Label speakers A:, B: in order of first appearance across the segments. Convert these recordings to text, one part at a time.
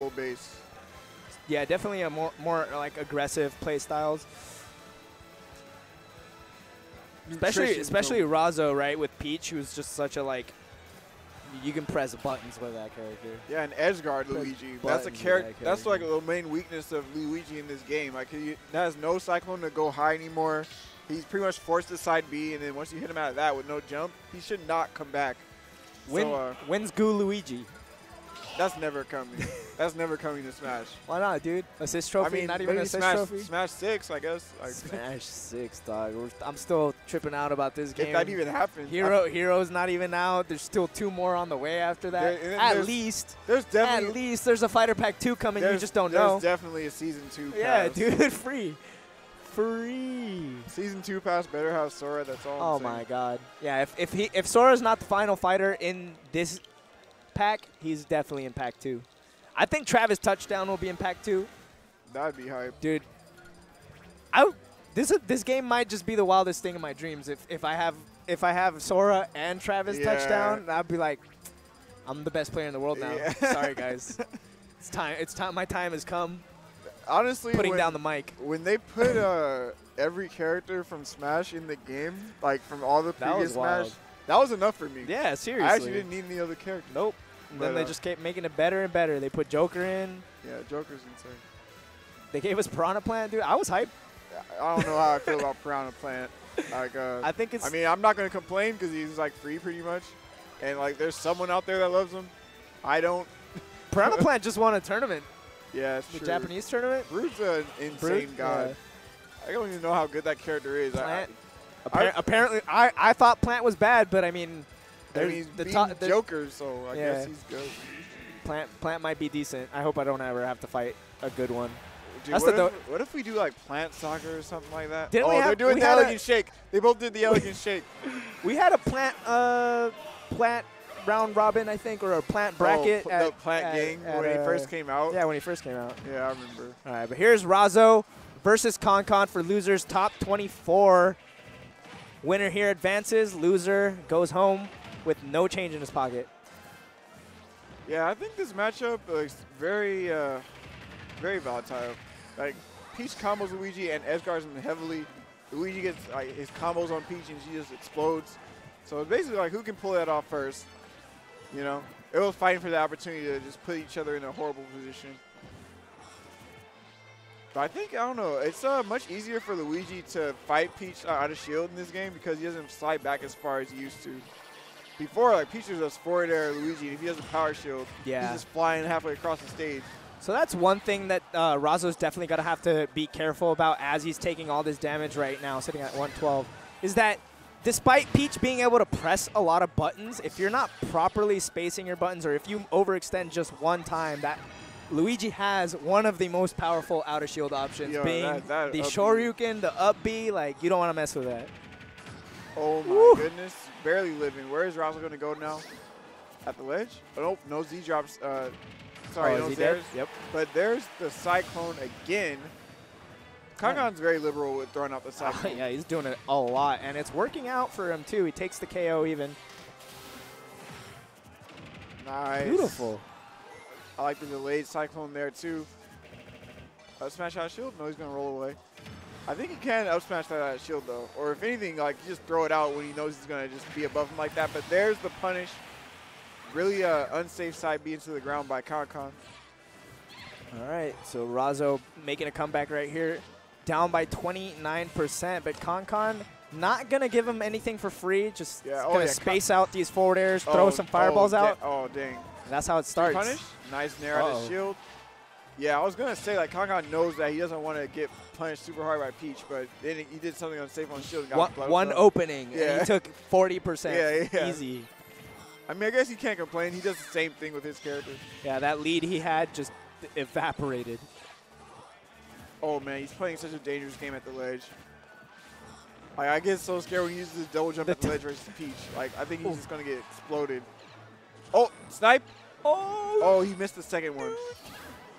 A: full base.
B: Yeah, definitely a more more like aggressive play styles. Especially
A: Nutrition
B: especially
A: film.
B: Razo, right, with Peach, who's just such a like you can press buttons with that character.
A: Yeah, and Edgeguard
B: Press
A: Luigi. That's a
B: buttons
A: character.
B: that
A: That's like
B: character.
A: the main weakness of Luigi in this game. Like he has no Cyclone to go high anymore. He's pretty much forced to side B, and then once you hit him out of that with no jump, he should not come back.
B: Win,
A: so uh,
B: wins Goo Luigi.
A: that's never coming. that's never coming to Smash.
B: Why not, dude? Assist trophy,
A: I mean,
B: not even
A: maybe
B: assist
A: Smash,
B: trophy.
A: Smash Six, I guess. Like,
B: Smash six, dog. We're, I'm still tripping out about this game.
A: if that even happens,
B: Hero, Hero's not even out. There's still two more on the way after that.
A: There-
B: At
A: there's
B: least,
A: there's definitely.
B: at least there's a fighter pack two coming. You just don't
A: there's
B: know.
A: definitely a season two.
B: Yeah, dude, free, free.
A: Season two pass better have Sora. That's all.
B: Oh
A: I'm saying.
B: my god. Yeah, if if he if Sora's not the final fighter in this pack, he's definitely in pack two. I think Travis touchdown will be in pack two,
A: That'd be hype.
B: dude. I this this game might just be the wildest thing in my dreams. If if I have if I have Sora and Travis
A: Yeah.
B: touchdown, I'd be like, I'm the best player in the world now.
A: Yeah.
B: Sorry guys, it's time. It's time. My time has come.
A: Honestly,
B: Putting
A: when,
B: down the mic.
A: when they put uh, every character from Smash in the game, like from all the
B: That
A: previous Smash, that was enough for me.
B: Yeah, seriously.
A: I actually didn't need any other character.
B: Nope. And then they
A: uh,
B: just kept making it better and better. They put Joker in.
A: Yeah, Joker's insane.
B: They gave us Piranha Plant, dude. I was hyped.
A: I don't know how I feel about Piranha Plant. Like, uh,
B: I think it's.
A: I mean, I'm not gonna complain because he's like free pretty much, and like there's someone out there that loves him. I don't.
B: Piranha Plant just won a tournament,
A: Yeah,
B: the
A: true.
B: Japanese tournament.
A: Brute's an insane
B: Brute,
A: god. I don't even know how good that character is.
B: Plant.
A: I,
B: Appar- apparently, I, I thought Plant was bad, but I mean,
A: I mean, he's
B: the top.
A: Joker, so I
B: Yeah.
A: guess he's good.
B: Plant Plant might be decent. I hope I don't ever have to fight a good one.
A: Dude, what, if, what if we do like Plant Soccer or something like that?
B: Didn't
A: oh,
B: we
A: they're doing the elegant shake. They both did the elegant shake.
B: We had a Plant uh Plant round robin, I think, or a Plant bracket.
A: Oh,
B: at,
A: the Plant
B: at-
A: gang
B: at,
A: when he first came out.
B: Yeah, when he first came out.
A: Yeah, I remember.
B: All right, but here's Razo versus ConCon for losers, top 24. Winner here advances. Loser goes home with no change in his pocket.
A: Yeah, I think this matchup is very, uh, very volatile. Like Peach combos Luigi and Edgar's in heavily. Luigi gets like his combos on Peach and she just explodes. So it's basically like who can pull that off first. You know, it was fighting for the opportunity to just put each other in a horrible position. But I think I don't know. It's uh, much easier for Luigi to fight Peach out of shield in this game because he doesn't slide back as far as he used to. Before, like Peach was just forward air Luigi, and if he has a power shield,
B: Yeah.
A: he's just flying halfway across the stage.
B: So that's one thing that uh, Razo's definitely going to have to be careful about as he's taking all this damage right now, sitting at 112, is that despite Peach being able to press a lot of buttons, if you're not properly spacing your buttons or if you overextend just one time, that Luigi has one of the most powerful out of shield options,
A: Yo,
B: being
A: that- that
B: the Shoryuken, the up B. Like you don't want to mess with that.
A: Oh my
B: Woo.
A: goodness, barely living. Where is Razo going to go now? At the ledge? Oh, nope, no Z drops. Uh, sorry,
B: Oh,
A: no? Zers.
B: Yep.
A: But there's the Cyclone again. Concon's very liberal with throwing out the Cyclone.
B: yeah, he's doing it a lot, and it's working out for him too. He takes the KO even.
A: Nice.
B: Beautiful.
A: I like the delayed Cyclone there too. Up smash out shield? No, he's going to roll away. I think he can up smash that out of shield though. Or if anything, like just throw it out when he knows he's going to just be above him like that. But there's the punish. Really uh, unsafe side B into the ground by Concon.
B: All right, so Razo making a comeback right here, down by 29%, but Concon not gonna give him anything for free. Just
A: Yeah, oh
B: gonna
A: yeah,
B: space out these forward airs, throw
A: Oh,
B: some fireballs
A: oh,
B: out.
A: oh, dang.
B: and that's how it starts.
A: Punish. Nice nair out
B: Uh-oh.
A: shield. Yeah, I was going to say, like, Concon knows that he doesn't want to get punished super hard by Peach, but then he did something unsafe on shield and got
B: One, one opening, and he took 40%.
A: Yeah, yeah.
B: Easy.
A: I mean, I guess he can't complain. He does the same thing with his character.
B: Yeah, that lead he had just evaporated.
A: Oh man, he's playing such a dangerous game at the ledge. Like I get so scared when he uses the double jump
B: The
A: at the ledge versus Peach. Like I think he's
B: Oof.
A: just gonna get exploded. Oh, snipe!
B: Oh,
A: Oh, he missed the second one.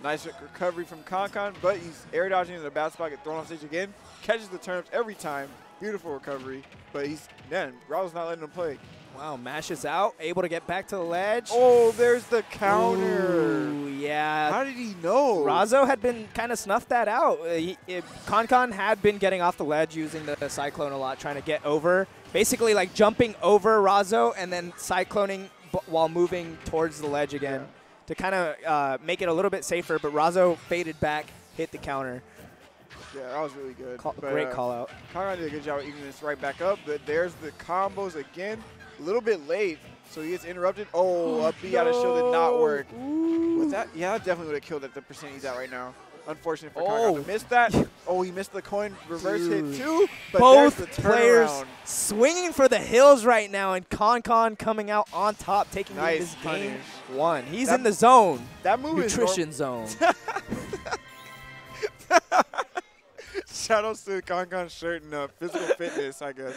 A: Nice recovery from Concon, but he's air dodging in the bad spot, get thrown off stage again. Catches the turnips every time. Beautiful recovery, but he's man, Raul's not letting him play.
B: wow, mashes out, able to get back to the ledge.
A: Oh, there's the counter.
B: Ooh, Yeah.
A: How did he know?
B: Razo had been kind of snuffed that out. Uh, he, had been getting off the ledge using the, the Cyclone a lot, trying to get over. Basically, like jumping over Razo and then cycloning b- while moving towards the ledge again
A: Yeah.
B: To kind of uh, make it a little bit safer. But Razo faded back, hit the counter.
A: Yeah, that was really good.
B: Call,
A: But,
B: great
A: uh,
B: call out.
A: Concon did a good job of evening this right back up. But there's the combos again. A little bit late, so he gets interrupted. Oh, a B out of shield did not work. Was that? Yeah, that definitely would have killed at the percent he's at right now. Unfortunate for
B: Oh.
A: Concon to miss that. Oh, he missed the coin reverse
B: Dude.
A: hit too. But
B: Both players swinging for the hills right now, and Concon coming out on top, taking
A: Nice
B: this game
A: punish.
B: one. He's
A: That-
B: in the zone,
A: That move is
B: nutrition zone.
A: Shout outs to Concon shirt and uh, physical fitness, I guess.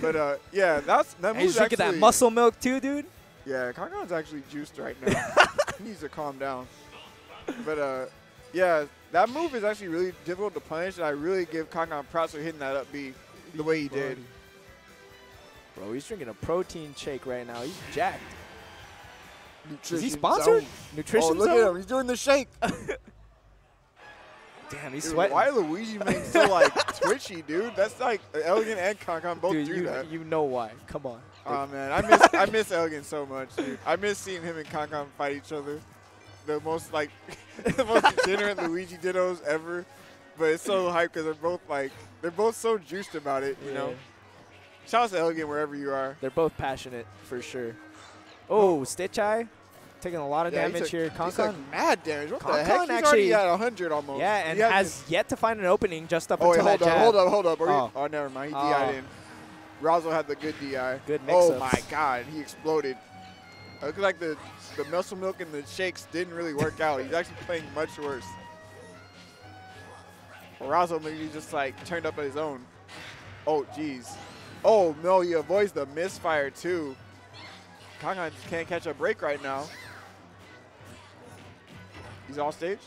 A: But uh, yeah, that's that
B: And he's drinking that muscle milk too, dude.
A: Yeah, Concon's actually juiced right now. he needs to calm down. But uh, yeah, that move is actually really difficult to punish, and I really give Concon props for hitting that up B the way he did.
B: Bro, he's drinking a protein shake right now. He's jacked.
A: Nutrition
B: Is he sponsored?
A: zone.
B: Nutrition
A: Oh, look
B: zone?
A: at him. He's doing the shake.
B: Damn, he's
A: Dude,
B: sweating.
A: why Luigi being so like twitchy, dude? That's like Elgin and Concon both
B: dude,
A: do
B: you,
A: that.
B: you know why. Come on.
A: Oh man, I miss I miss Elegant so much, dude. I miss seeing him and Concon fight each other. The most like the most degenerate Luigi dittos ever. But it's so hype because they're both like they're both so juiced about it, you know.
B: Yeah.
A: Shout out to Elegant wherever you are.
B: They're both passionate for sure. Oh, Stitch Eye taking a lot of
A: Yeah, he
B: damage
A: took-
B: here.
A: he
B: Concon.
A: mad damage. What the
B: Concon
A: heck? He's
B: actually-
A: already at 100 almost.
B: Yeah, and
A: He
B: has yet to find an opening just up
A: Oh wait,
B: until
A: hold
B: that
A: up, hold up, hold up.
B: Oh.
A: you, oh, never mind. He
B: Oh.
A: DI'd in. Razo had the good DI.
B: Good
A: Oh
B: mix-ups.
A: my god, he exploded. It looked like the the muscle milk and the shakes didn't really work out. He's actually playing much worse. Well, maybe just like turned up on his own. Oh jeez. Oh no, he avoids the misfire too. Concon just can't catch a break right now. He's off stage.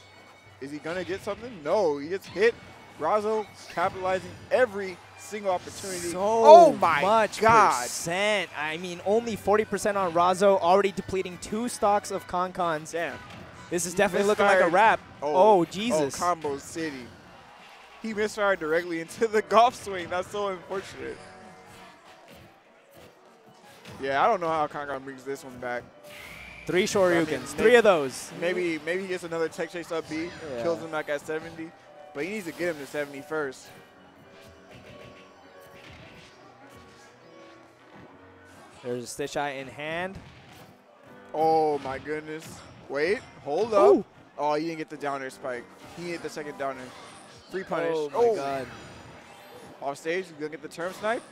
A: Is he gonna get something? No, he gets hit. Razo capitalizing every single opportunity.
B: So
A: oh my
B: much
A: god.
B: percent. I mean, only 40% on Razo, already depleting two stocks of Concons.
A: Damn.
B: This is definitely looking like a wrap. Oh, oh, oh Jesus.
A: Oh, combo city. He misfired directly into the golf swing. That's so unfortunate. Yeah, I don't know how Concon brings this one back.
B: Three
A: I
B: Shoryukens.
A: mean,
B: Three of those.
A: Maybe maybe he gets another tech chase up B,
B: Yeah.
A: kills him back at 70, but he needs to get him to 70 first.
B: There's a Stitch Eye in hand.
A: Oh my goodness. Wait, hold up.
B: Ooh.
A: Oh, he didn't get the down air spike. He hit the second down air. Free punish.
B: Oh, my God.
A: Off stage, he's gonna get the term snipe.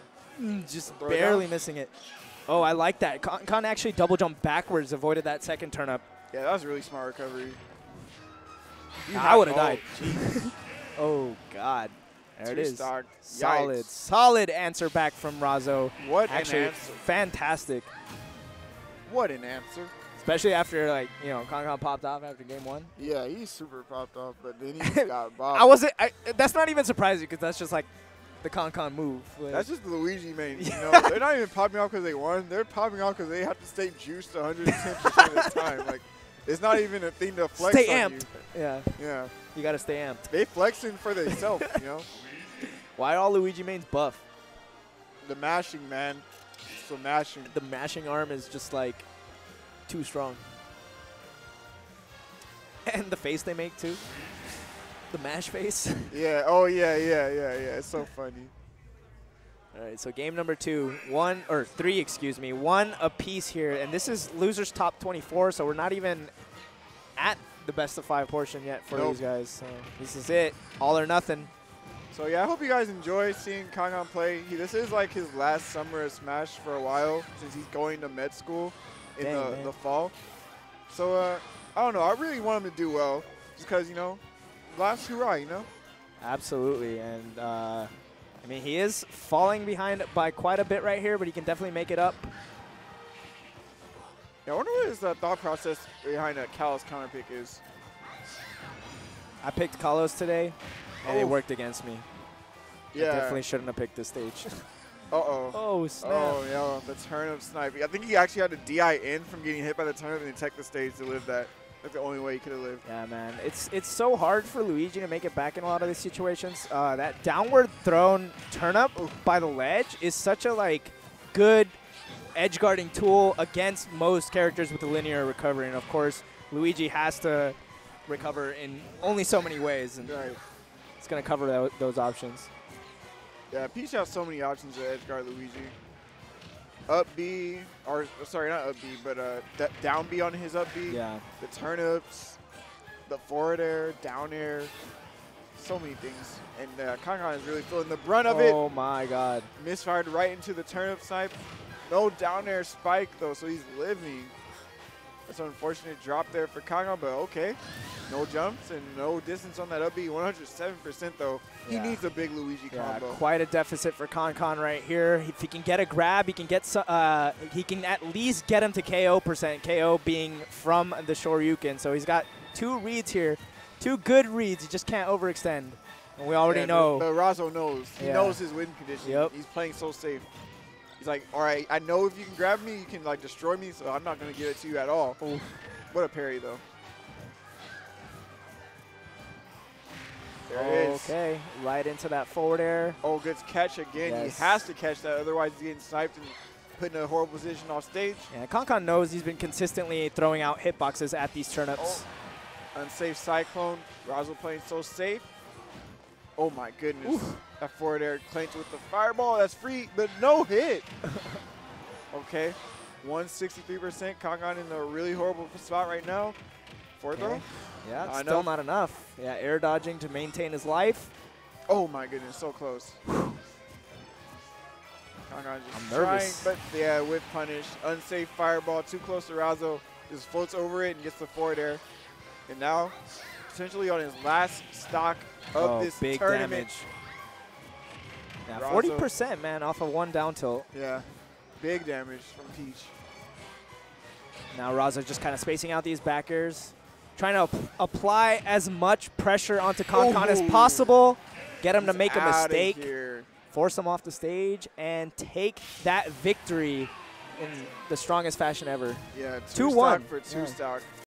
B: Mm, Just
A: Throw
B: barely missing it. Oh, I like that. Con, Con actually double jumped backwards, avoided that second turnip.
A: Yeah, that was a really smart recovery. You
B: I would have
A: oh,
B: died.
A: jeez.
B: Oh, God. There it
A: Two
B: is.
A: stock.
B: Solid,
A: Yikes.
B: solid answer back from Razo.
A: What
B: Actually,
A: an answer.
B: fantastic.
A: What an answer.
B: Especially after, like, you know, Concon popped off after game one.
A: Yeah, he's super popped off, but then he got bobbed.
B: I wasn't, I, that's not even surprising because that's just like the Concon move. Like,
A: That's just the Luigi main. You know, they're not even popping off because they won. They're popping off because they have to stay juiced 110 percent of the time. Like, it's not even a thing to flex
B: Stay
A: on
B: amped. yeah.
A: Yeah,
B: you got to stay amped.
A: they flexing for themselves. you know,
B: Why all Luigi mains buff?
A: the mashing man. So mashing.
B: The mashing arm is just like too strong. And the face they make too. The mash face.
A: Yeah. Oh yeah. Yeah. Yeah. Yeah. It's so funny.
B: All right, so game number two, one or three, excuse me, one apiece here, and this is losers top 24, so we're not even at the best of five portion yet for
A: Nope.
B: these guys. So this is it, all or nothing.
A: So yeah, I hope you guys enjoy seeing Concon play. He, this is like his last summer of Smash for a while since he's going to med school in
B: Dang,
A: the,
B: man.
A: the fall. So uh, I don't know. I really want him to do well, just because you know, last hurrah, you know.
B: Absolutely, and uh, I mean he is falling behind by quite a bit right here, but he can definitely make it up.
A: Yeah, I wonder what his uh, thought process behind a Kalos counter pick is.
B: I picked Kalos today, and it
A: Oh.
B: worked against me. I
A: Yeah.
B: definitely shouldn't have picked this stage.
A: Uh oh.
B: oh snap!
A: Oh yeah, the turnip snipe. I think he actually had to DI in from getting hit by the turnip and he tech the stage to live that. That's the only way he could have lived.
B: Yeah, man. It's it's so hard for Luigi to make it back in a lot of these situations. Uh, that downward thrown turnip by the ledge is such a like good edge guarding tool against most characters with a linear recovery. And of course, Luigi has to recover in only so many ways, and
A: Right.
B: it's gonna cover tho- those options.
A: Yeah, Peach has so many options to edge guard Luigi. Up B, or sorry, not up B, but uh, down B on his up B.
B: Yeah.
A: The turnips, the forward air, down air, so many things. And uh, Concon is really feeling the brunt of it.
B: Oh my God.
A: Misfired right into the turnip snipe. No down air spike though, so he's living. That's an unfortunate drop there for Concon, but okay. No jumps and no distance on that up B. 107% though. He
B: Yeah.
A: needs a big Luigi
B: Yeah,
A: combo.
B: quite a deficit for Concon right here. If he can get a grab, he can get so- uh, he can at least get him to KO percent. KO being from the Shoryuken, so he's got two reads here, two good reads. He just can't overextend, and we already
A: Yeah,
B: know.
A: But, but Razo knows. He knows his win condition.
B: Yep.
A: He's playing so safe. He's like, all right, I know if you can grab me, you can like destroy me, so I'm not gonna give it to you at all.
B: Oof.
A: What a parry though. There it is.
B: okay, right into that forward air.
A: Oh, good catch again.
B: Yes.
A: He has to catch that, otherwise he's getting sniped and put in a horrible position off stage.
B: Yeah, Concon knows he's been consistently throwing out hitboxes at these turnips.
A: Oh, unsafe Cyclone. Razo playing so safe. Oh my goodness.
B: Oof.
A: That forward air clinch with the fireball. That's free, but no hit. okay. 163%. Concon in a really horrible spot right now. Forward
B: Okay.
A: throw.
B: Yeah,
A: I
B: still
A: know.
B: not enough. Yeah, air dodging to maintain his life.
A: Oh my goodness, so close. Concon just
B: I'm
A: trying,
B: nervous.
A: but yeah, with punish. Unsafe fireball, too close to Razo. Just floats over it and gets the forward air. And now, potentially on his last stock of
B: oh,
A: this
B: big
A: tournament.
B: damage. Yeah, forty percent, man, off of one down tilt.
A: Yeah, big damage from Peach.
B: Now Razo just kind of spacing out these back airs, trying to ap- apply as much pressure onto Concon as possible, get him to make a mistake, force him off the stage, and take that victory in the strongest fashion ever.
A: Yeah, two
B: 2-1.
A: for two
B: Yeah.
A: stock.